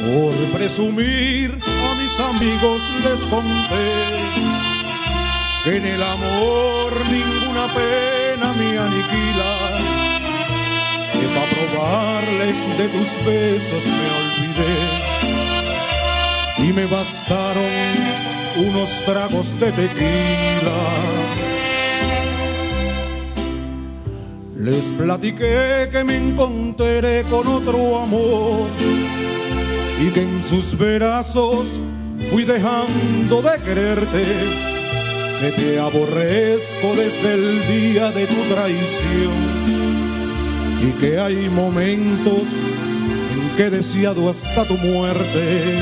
Por presumir a mis amigos les conté que en el amor ninguna pena me aniquila, que para probarles de tus besos me olvidé y me bastaron unos tragos de tequila. Les platiqué que me encontré con otro amor que en sus brazos fui dejando de quererte, que te aborrezco desde el día de tu traición. Y que hay momentos en que he deseado hasta tu muerte.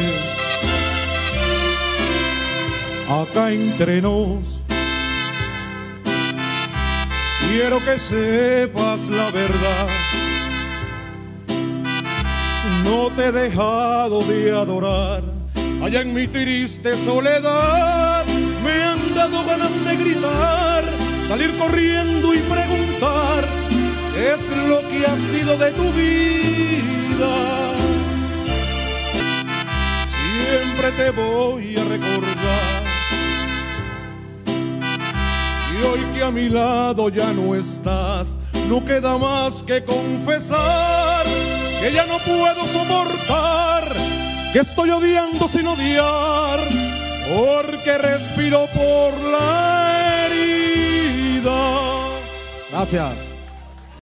Acá entre nos, quiero que sepas la verdad no te he dejado de adorar. Allá en mi triste soledad me han dado ganas de gritar, salir corriendo y preguntar qué es lo que ha sido de tu vida. Siempre te voy a recordar. Y hoy que a mi lado ya no estás, no queda más que confesar que ya no puedo soportar, que estoy odiando sin odiar, porque respiro por la herida. Gracias.